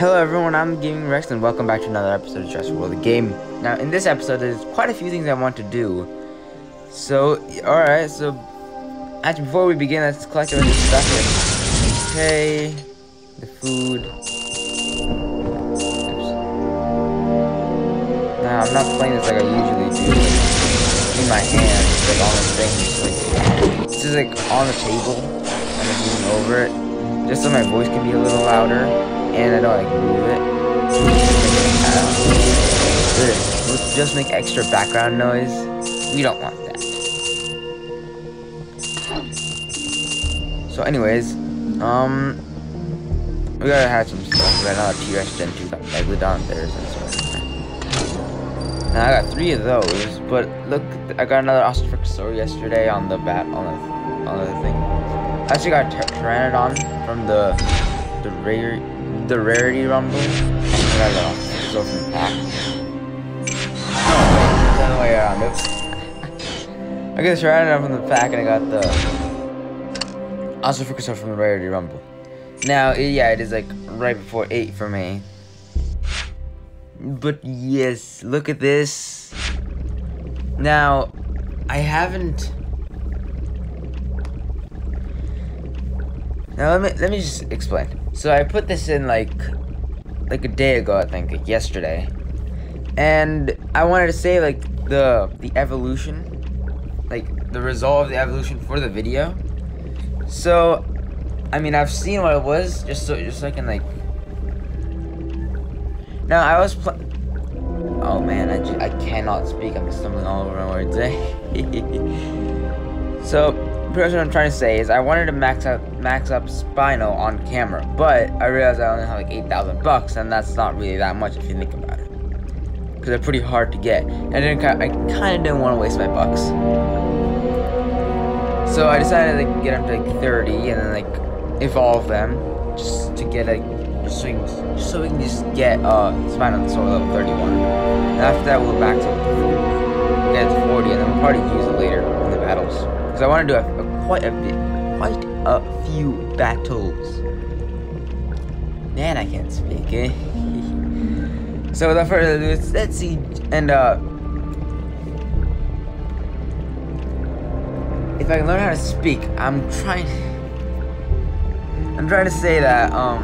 Hello everyone, I'm Gaming Rex and welcome back to another episode of Jurassic World the game. Now in this episode there's quite a few things I want to do. So alright, so actually before we begin let's collect this stuff here. Okay, the food. Oops. Now I'm not playing this like I usually do. In my hands, like on the thing, like this is like on the table. I'm moving over it. Just so my voice can be a little louder and I don't like move it. Uh, let's just make extra background noise. We don't want that. So anyways, um, we gotta have some stuff. We got another T-Rex Gen 2 got Megalodon and so Now I got three of those, but look, I got another Osteophorus yesterday on the bat on the on the thing. I actually got Pteranodon from the the rare the rarity rumble. I got it off so from the pack. No, the way around. Oops. I guess got Pteranodon from the pack and I got the also Osteophorus from the rarity rumble. Now, yeah, it is like right before 8 for me. But yes, look at this. Now, I haven't Now let me let me just explain. So I put this in like like a day ago, I think, like yesterday. And I wanted to say like the the evolution, like the result of the evolution for the video. So I mean, I've seen what it was just so just so I can like Now, I was pl Oh man, I, I cannot speak. I'm stumbling all over my words. Eh? so, pretty much what I'm trying to say is I wanted to max out max up Spino on camera, but I realized I only have like 8,000 bucks, and that's not really that much if you think about it. Because they're pretty hard to get, and I, didn't, I kind of didn't want to waste my bucks. So I decided to like, get up to like 30, and then like evolve them, just to get like just so, we can, just so we can just get uh Spinosaur level 31. And after that, we'll go back to get to 40, and then we'll probably use it later in the battles. Because I want to do a, quite a bit, quite a few battles. Man, I can't speak, eh? so without further ado, let's see, and uh, if I can learn how to speak, I'm trying, I'm trying to say that, um,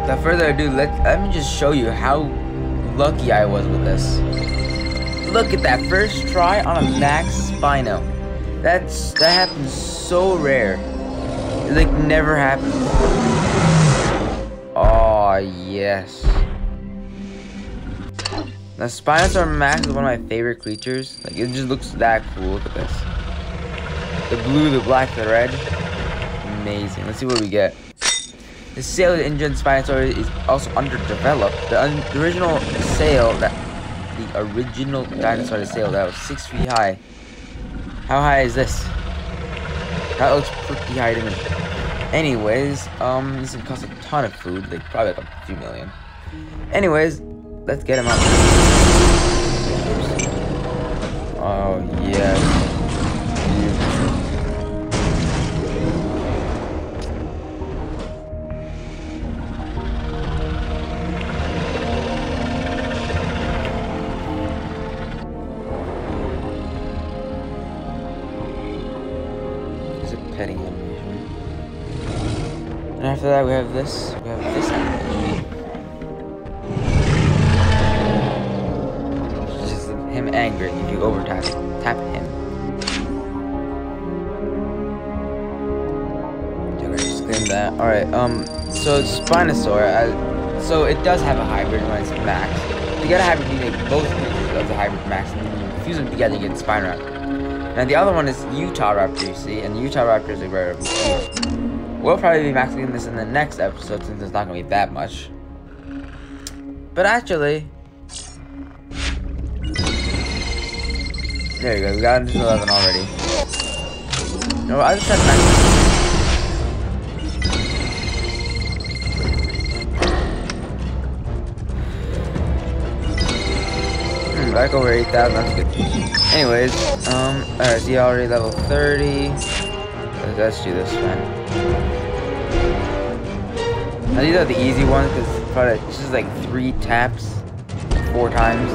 without further ado, let, let me just show you how lucky I was with this. Look at that first try on a max Spino. That's that happens so rare. It like never happens. Oh yes. The Spinosaurus Max is one of my favorite creatures. Like it just looks that cool. Look at this. The blue, the black, the red. Amazing. Let's see what we get. The sail of engine Spinosaurus is also underdeveloped. The, un the original sail that the original dinosaur sail that was six feet high. How high is this? That looks pretty high to me. Anyways, um, this would cost a ton of food, like probably like a few million. Anyways, let's get him up. That, we have this. We have this animation. Just him angry if you over tap him. Clean that. All right. Um. So Spinosaur. I, so it does have a hybrid when it's max. To get a hybrid, you make both creatures of the hybrid max, and you fuse them together, you get Spino and the other one is Utah Raptor, you see, and Utahraptor is a rare We'll probably be maxing this in the next episode since it's not going to be that much. But actually... There you go, we got into 11 already. No, I just had max back over 8,000, that's good. Anyways, um, alright, you already level 30. Let's do this, man. These are the easy ones because probably it's just like three taps, four times.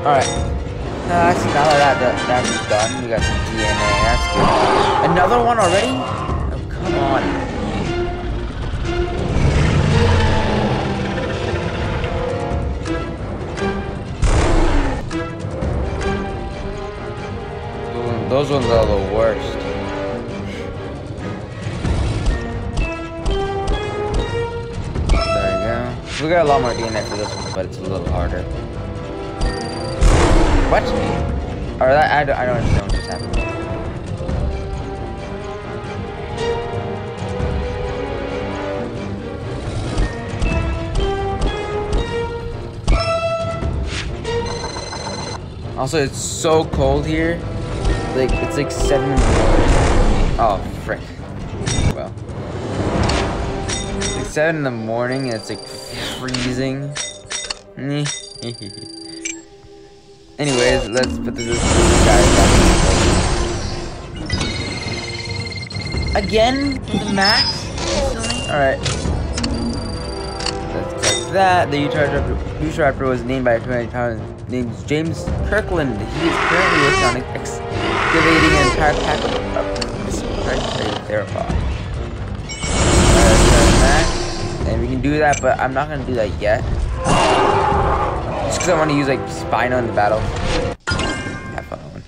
Alright. No, that's now that, that that's done. We got some DNA. That's good. Another one already? Oh, come on. Those ones are the worst. There you go. We got a lot more DNA for this one, but it's a little harder. What? Or that I don't, I don't understand what just happened. Also, it's so cold here. Like it's like seven in the morning. Oh frick. Well, it's like seven in the morning and it's like freezing. Anyways, let's put this, guy back. Again? The max? Alright. Let's click that. The Utahraptor was named by a community named James Kirkland. He is currently working on excavating an entire pack of predatory theropod. And we can do that, but I'm not gonna do that yet. Just because I want to use like Spino in the battle. Have fun.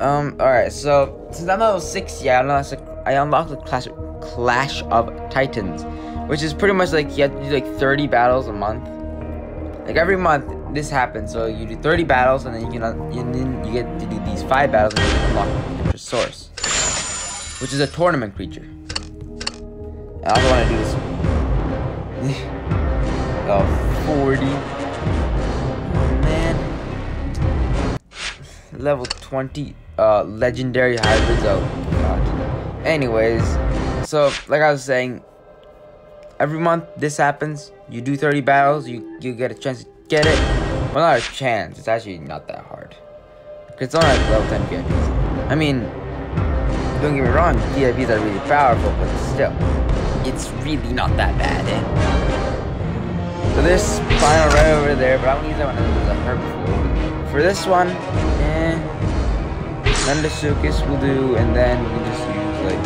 Um. All right. So since I'm level six, yeah, I unlocked, I unlocked the Clash Clash of Titans, which is pretty much like you have to do like 30 battles a month. Like every month, this happens. So you do 30 battles, and then you can and then you get to do these five battles, and you unlock the Source, which is a tournament creature. I also want to do this. oh, 40. Oh, man. Level 20 uh, legendary hybrids. Oh, God. Anyways, so, like I was saying, every month this happens. You do 30 battles, you, you get a chance to get it. Well, not a chance. It's actually not that hard. It's only like level 10 VIPs. I mean, don't get me wrong, VIPs are really powerful, but still, it's really not that bad, eh? So this final right over there, but I don't use that one as a herbivore. For this one, eh, Mendasuchus will do, and then we can just use like.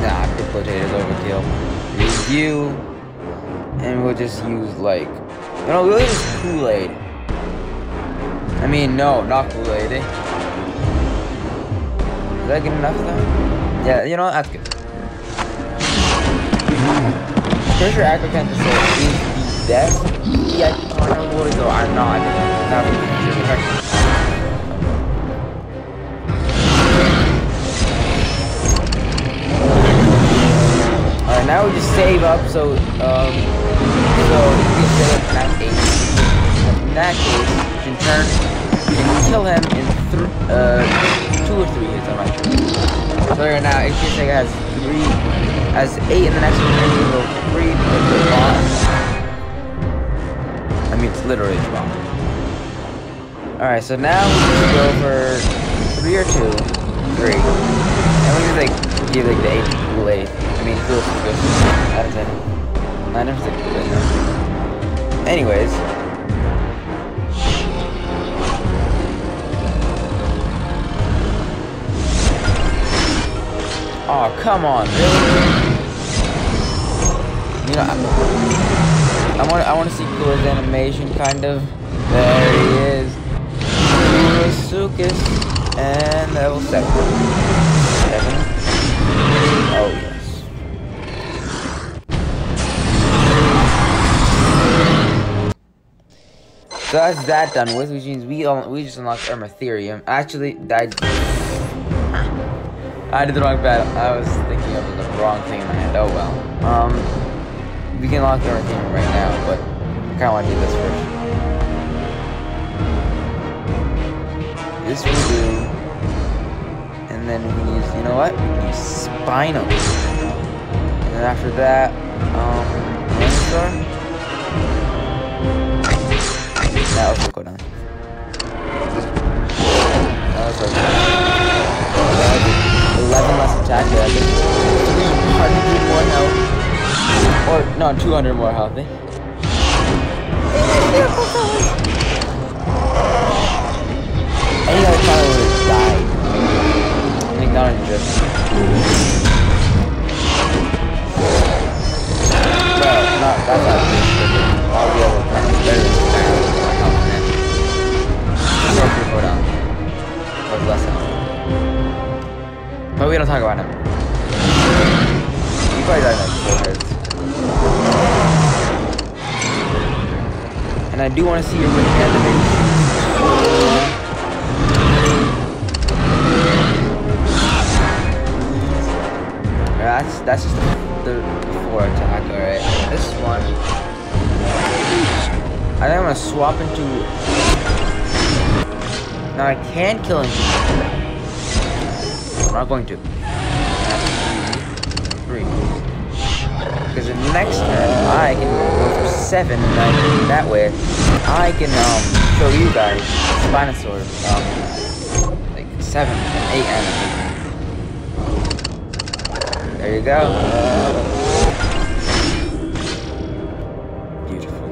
Nah, Diplotate is overkill. Use you, and we'll just use like, you know, we'll use Kool-Aid. I mean, no, not Kool-Aid. Eh? That good enough though? Yeah, you know what? That's good. Pretty sure Acrocanthus is the best VIP carnivore, though I'm not. Not Alright, now we just save up, so, um, so you can save up that. In that case, you can turn, you can kill him in th uh, two or three hits, I'm not. So right now, HSA has three, has eight in the next one, and will three because the boss. I mean, it's literally a bomb. Alright, so now we just go for three or two, three. And we just like give like the eight Kool-Aid. I mean, Kool-Aid is good. Out of ten. Never said Kool-Aid. Anyways. Oh, come on, really? You know, I, want I want to see Kool-Aid's animation, kind of. There he is. Kurasukas and level seven. Seven. Oh yes. So that's that done with, which means we all, we just unlocked Armatherium. Actually, I I did the wrong battle. I was thinking of the wrong thing in my hand. Oh well. Um, we can lock everything right now, but I kind of want to do this first. This will do. And then we can use, you know what? We can use Spinal. And then after that, um, Landstar. Now let's go down. Now let's go. 11 less attack damage, 300 more health, or no, 200 more health. Eh? Any other color would have died. I think not even just. Well, not, that's not good. We don't talk about him. He probably died like four hits. And I do want to see your ring animation. That's that's just the, the four attack, alright. This one. I think I'm gonna swap into. Now I can kill him. I'm not going to. Three. Because the next turn, I can go for seven, and I, that way, I can um show you guys Spinosaur, um, like seven and eight animals. There you go. Beautiful.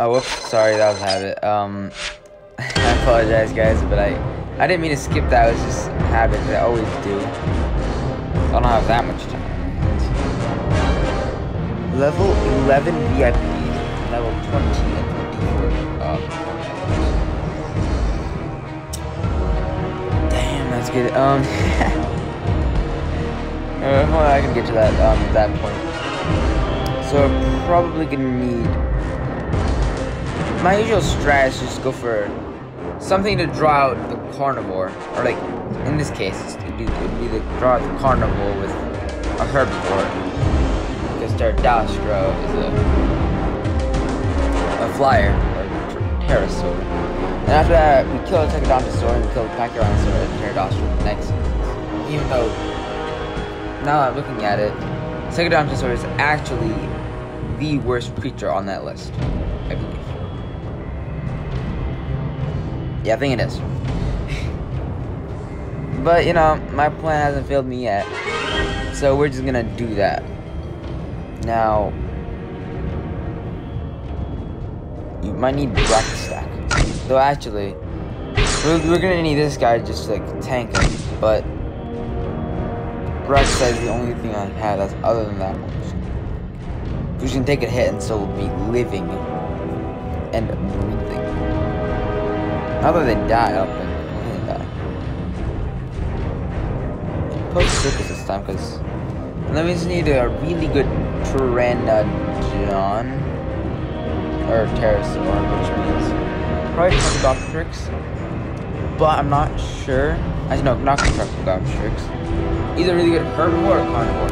Oh, whoops. Sorry, that was a habit. Um, I apologize, guys, but I I didn't mean to skip that, it was just a habit that I always do. I don't have that much time. Level 11 VIP, level 20 and 24. Um, damn, that's good. Um, uh, I can get to that, um, that point. So I'm probably gonna need... My usual strat is just go for something to draw out the carnivore, or like in this case, it'd be, the draw out the carnivore with a herbivore, because Pterodaustro is a a flyer or pterosaur. And after that, we kill the Techodontosaur and we kill the Pachyrhinosaur and Pterodaustro next. Even though now I'm looking at it, Techodontosaur is actually the worst creature on that list, I believe. Yeah, I think it is. but, you know, my plan hasn't failed me yet. So we're just gonna do that. Now, you might need Breck Stack. Though actually, we're, we're gonna need this guy just to, like tank him. But Breck is the only thing I have that's other than that one. Who's can take a hit and still be living and that they die, I don't they die. Postosuchus this time, because... And then we just need a really good Pteranodon. Or Pterosaur, which means... Probably Crocodoptrix. But I'm not sure. I know, not Crocodoptrix. Either really good herbivore or carnivore.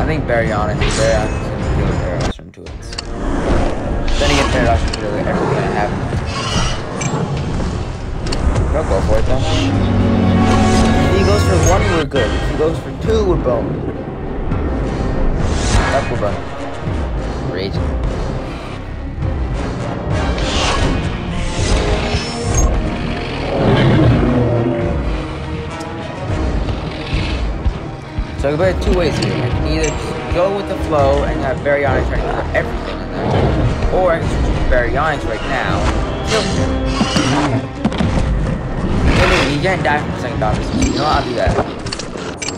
I think Baryonyx. Baryonyx Then again, Paradox is really everything I have. I'll go for it though. If he goes for one, we're good. If he goes for two, we're boned. Up, we're boned. Great. So I can play it two ways here. I can either go with the flow and have Baryonyx trying to kill everything in there. Or I to Baryonyx right now. Wait, he can't die from second dog. You know? I'll do that.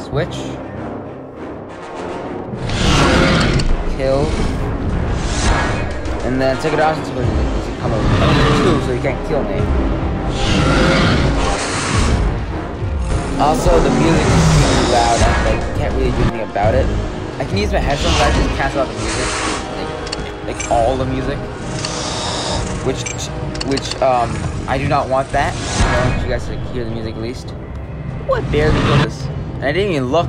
Switch. Kill. And then second dog is going to come over two, so he can't kill me. Also, the music is really loud. I like, can't really do anything about it. I can use my headphones, but I just cancel out the music, like, all the music, which, which, um, I do not want that. I want you guys to hear the music at least. What barely this. And I didn't even look.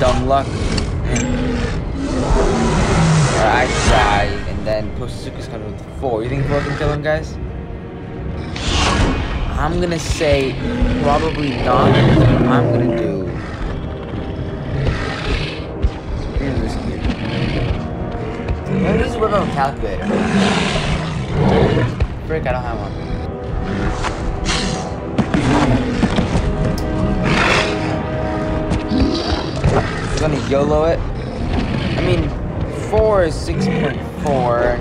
Dumb luck. I die, and then Posuke's coming with four. You think four can kill him, guys? I'm gonna say probably not. I'm gonna do. Maybe this is what I'm calculator. Frick, I don't have one. We're gonna YOLO it. I mean, 4 is 6.4.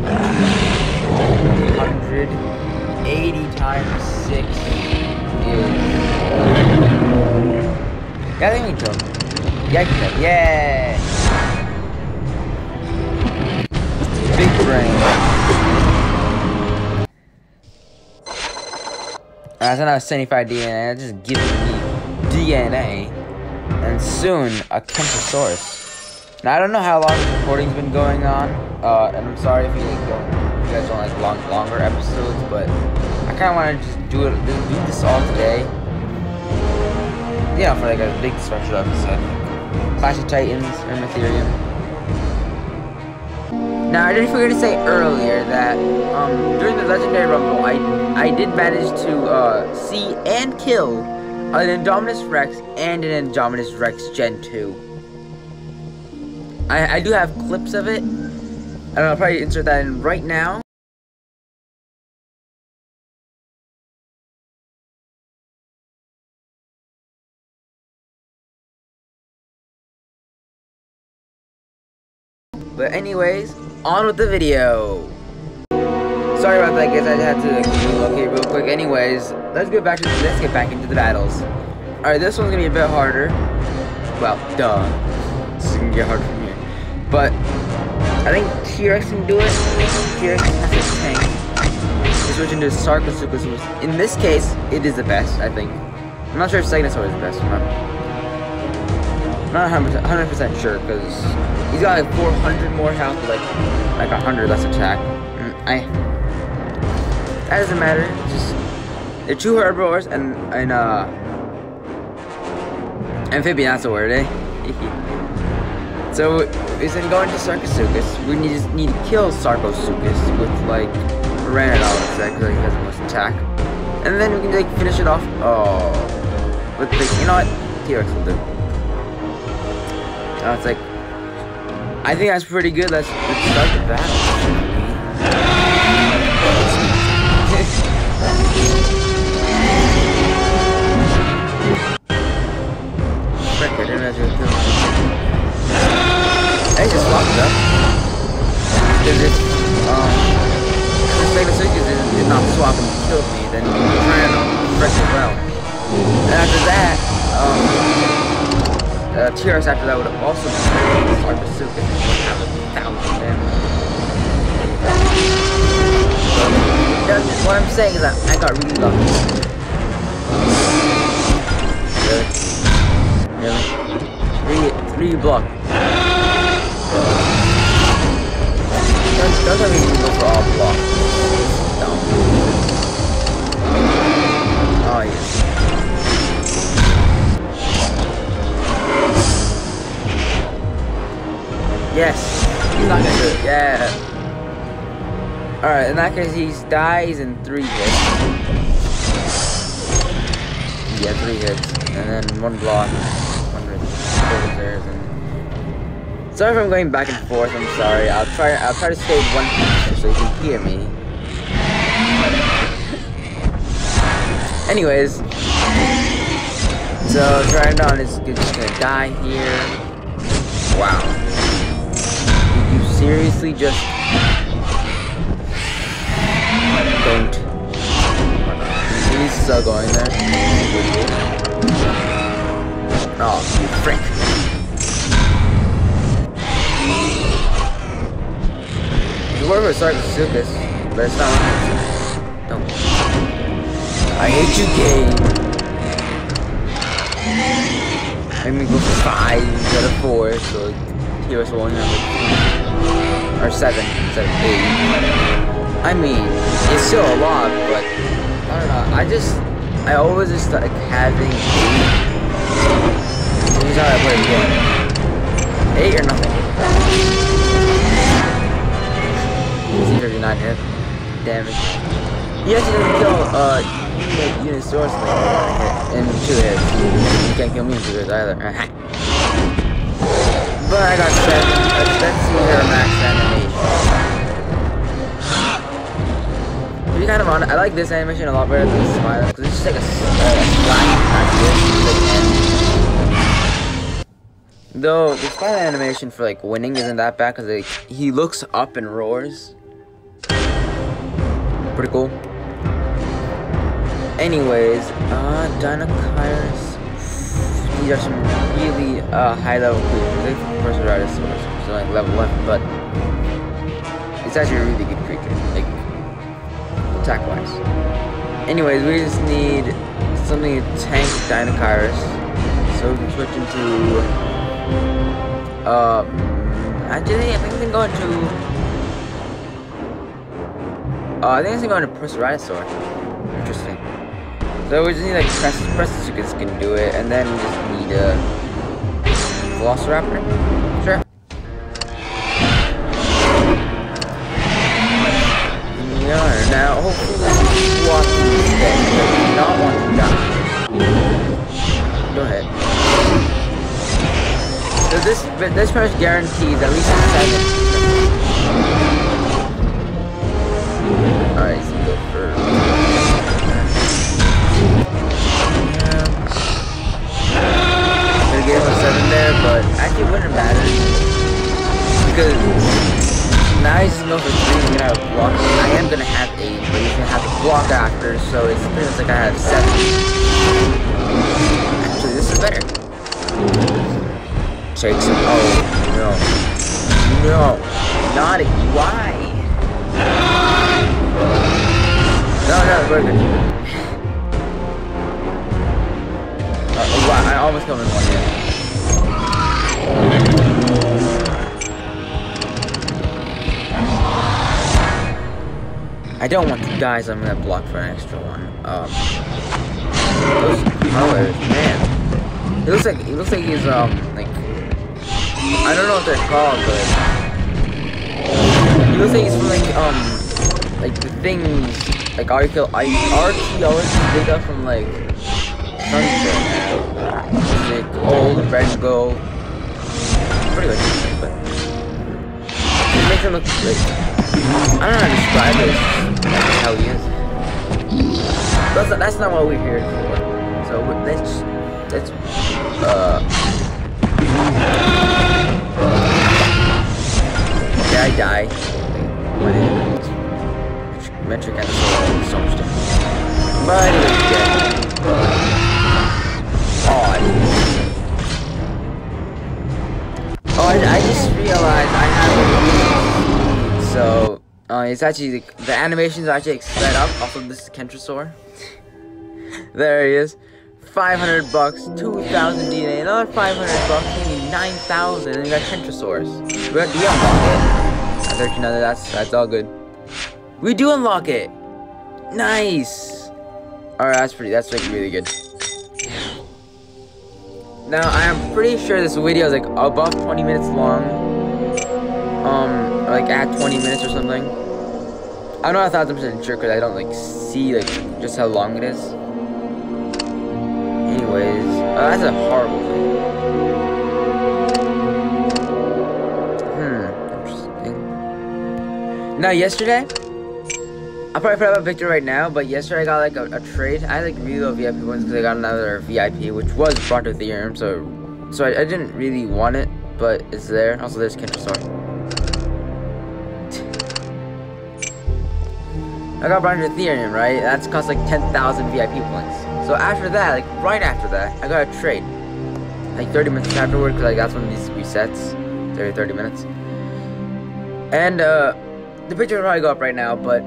180 times 6 is... Yeah, I think we killed him. Yeah, I killed him. Yeah! Big brain. That's another 75 DNA. That's just giving me DNA. And soon, a Kentrosaurus. Now I don't know how long this recording's been going on, uh, and I'm sorry if you like don't, if you guys don't like long, longer episodes, but I kind of want to just do it, do this all today. Yeah, for like a big special episode. Clash of Titans, or Ethereum. Now I didn't forget to say earlier that um, during the Legendary Rumble, I I did manage to uh, see and kill an Indominus Rex and an Indominus Rex Gen 2. I, I do have clips of it. And I'll probably insert that in right now. But anyways, on with the video. Sorry about that, guys. I had to relocate real quick. Anyways, let's get back let's get back into the battles. All right, this one's gonna be a bit harder. Well, duh. This is gonna get hard from here, But I think T-Rex can do it. T-Rex has a tank. He's switching to Sarcosuchus, in this case, it is the best, I think. I'm not sure if Stegosaur is the best. I'm not, not 100%, 100% sure, because he's got like 400 more health, like like 100 less attack. Mm, I that doesn't matter. Just they're two herbivores and and uh amphibian. That's the word, eh? So, instead of going to Sarcosuchus, we need to, need to kill Sarcosuchus with, like, Pteranodon instead, because he has the most attack. And then we can, like, finish it off. Oh. With the, you know what? T-Rex will do. Now it's like, I think that's pretty good. Let's, let's start the battle. Frick, I didn't know just locked up. Because if, um, if Sega Circus did, did not swap and kill me, then you're trying to fresh as well. And after that, um, uh, TRS after that would have also been Pacific and have a thousand damage. What I'm saying is that I got really lucky. Really? Really? Three, three block. Doesn't mean you go for all blocks. Oh, yes. Yes. He's not gonna do it. Yeah. Alright, in that case, he dies in three hits. Yeah, three hits. And then one block. Sorry if I'm going back and forth, I'm sorry. I'll try I'll try to stay one position so you can hear me. Anyways. So Pteranodon is just gonna die here. Wow. Seriously just don't He's still going there. Oh, you frick. You work with Sarcosuchus, but it's not Don't. I hate you, game. Let me go for five instead of four, so here is one number. Or seven instead of eight. I mean, it's still a lot, but I don't know. I just, I always just like having eight. Is how I play game. Eight or nothing. See 39 hit damage. He doesn't kill uh source like in two hits. You can't kill me in two hits either. but I got. Let's see her max animation. Be kind of honest, I like this animation a lot better than smile because it's just like a splash Though the smile animation for like winning isn't that bad because like he looks up and roars. Pretty cool. Anyways, uh, Deinocheirus. These are some really uh, high level creatures. They first Radius so like level 1, but it's actually a really good creature. Like attack-wise. Anyways, we just need something to tank Deinocheirus. So we can switch into... Um, actually, I think we can go into... Uh, I think I can go into Perceratosaur. Interesting. So we just need like Press Press can do it, and then we just need a Velociraptor. Sure. We are now, hopefully, walk instead. I do not want to die. Go ahead. So this, this pretty much guarantees at least seven. Because now he's going for three, he's gonna have block. I am gonna have eight, but he's gonna have to block after, so it's pretty much like I have seven. Actually, this is better. Take some. Oh, no. No. Not a. Why? No, no, we're. Uh, wow, I almost killed him one hit. I don't want to die, so I'm gonna block for an extra one. Um, those colors, man. It looks like it looks like he's um like I don't know what they're called, but he looks like he's from like um like the things like archaeology they got from like sunset, like old red gold. Pretty much, but it makes him look like I don't know how to describe it. How he is. That's not, that's not what we're here for. So let's let's uh. Okay, I die. What is metric and so, so much stuff. But anyway, dead. Oh, oh, I, just realized I have so, uh, it's actually, the, the animations are actually sped up. off of this is Kentrosaur. there he is. 500 bucks, 2,000 DNA, another 500 bucks, maybe 9,000, and you got Kentrosaurs. We, we unlock it. At 1300, that's, that's all good. We do unlock it! Nice! Alright, that's pretty, that's like really good. Now, I am pretty sure this video is like above 20 minutes long. Um, like at 20 minutes or something. I'm not a thousand percent sure because I don't like see like just how long it is. Anyways, oh, that's a horrible thing. Hmm, interesting. Now yesterday, I'll probably put up a picture right now, but yesterday I got like a, a trade. I like really low VIP ones because I got another VIP, which was Brontotherium, so so I, I, didn't really want it, but it's there. Also, there's Kentrosaur. I got Brontotherium, right? That's cost like 10,000 VIP points. So after that, like right after that, I got a trade. Like 30 minutes afterward, because like that's when these resets. 30, 30 minutes. And uh, the picture probably go up right now, but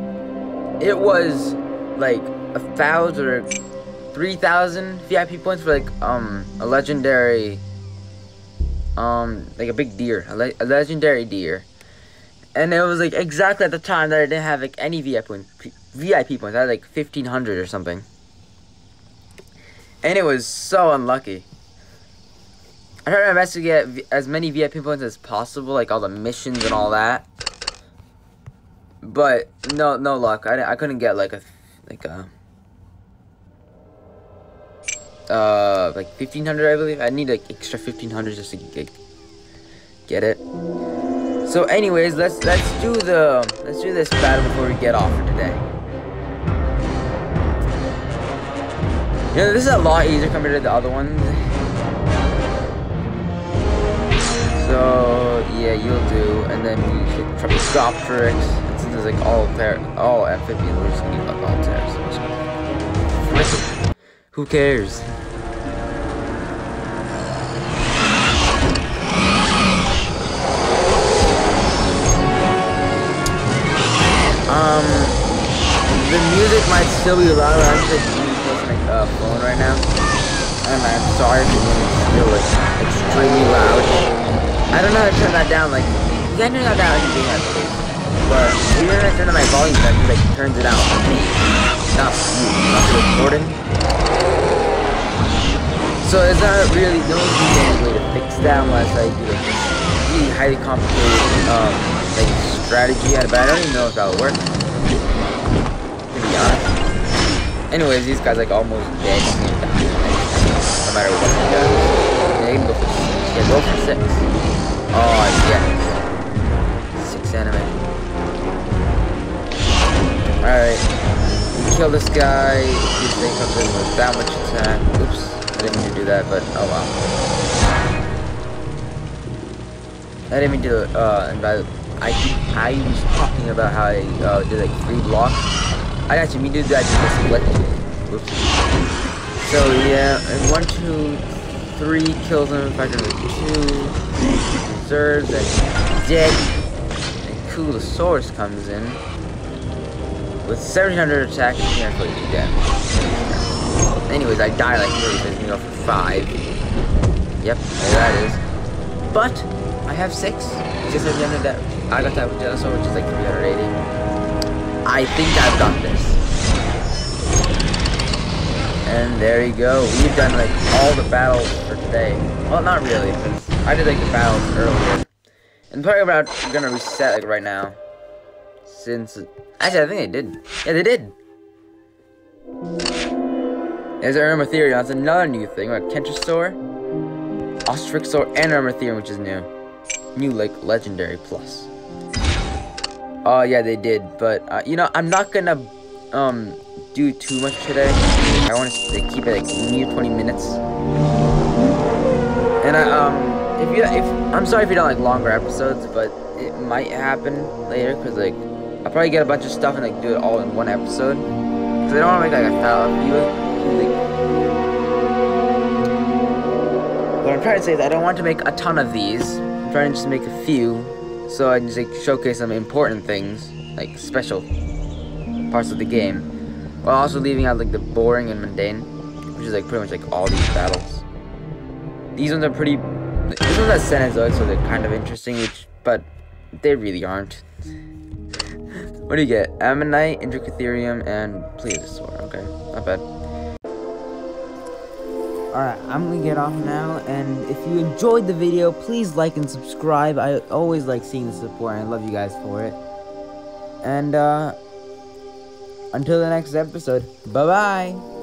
it was like a thousand or 3,000 VIP points for like um a legendary, um like a big deer, a, le a legendary deer. And it was like exactly at the time that I didn't have like any VIP, points. VIP points. I had like 1500 or something. And it was so unlucky. I tried my best to get as many VIP points as possible, like all the missions and all that. But no, no luck. I, I couldn't get like a like a uh like 1500 I believe. I need like extra 1500 just to get get it. So anyways, let's let's do the let's do this battle before we get off for today. You know, this is a lot easier compared to the other ones. So yeah, you'll do, and then we should try to drop tricks. And since there's like all there, all amphibians, we're just gonna need like all terrorists. Who cares? Um, the music might still be loud. I'm just using my uh, phone right now, and I'm sorry for being still like extremely loud. I don't know how to turn that down. Like, you can turn that down if you have to, but even if I turn on my volume, that like turns it out not not the recording. So it's not really no easy way to fix that unless I do like really highly complicated um like strategy out of it. I don't even know if that'll work. To be honest. Anyways, these guys like almost dead. No matter what he does. Yeah, he can go for six. Yeah, go for six. Oh, yes. Six animation. Alright. Kill this guy. You think something with that much attack. Oops. I didn't mean to do that, but oh well. I didn't mean to uh, invite I I was talking about how I uh, did like three blocks. I actually mean to do that just split. Whoops. So yeah, and one, two, three kills him. Can two reserves and dead. And Coolosaurus comes in with 700 attack and 342 damage. Anyways, I die like 30 me off for five. Yep, there that is. But I have six. Just at the end of that I got that with Dinosaur, which is like 380. I think I've got this. And there you go. We've done like all the battles for today. Well, not really, I did like the battles earlier. And probably about gonna reset like right now. Since actually I think they did. Yeah, they did. There's Armatherium. That's another new thing. Like Kentrosaur, Ostrixor, and Armatherium, which is new. New like legendary plus. Oh yeah, they did. But uh, you know, I'm not gonna um do too much today. I want to keep it like near 20 minutes. And I um, if you if I'm sorry if you don't like longer episodes, but it might happen later because like I'll probably get a bunch of stuff and like do it all in one episode. Cause I don't want to make like a thousand. Like, what I'm trying to say is I don't want to make a ton of these. I'm trying to just make a few so I just like showcase some important things, like special parts of the game, while also leaving out like the boring and mundane, which is like pretty much like all these battles. These ones are pretty. These ones are Cenozoic, so they're kind of interesting, which but they really aren't. what do you get? Ammonite, Indricotherium, and Plesiosaur. Okay, not bad. Alright, I'm gonna get off now, and if you enjoyed the video, please like and subscribe. I always like seeing the support, and I love you guys for it. And, uh, until the next episode, bye-bye!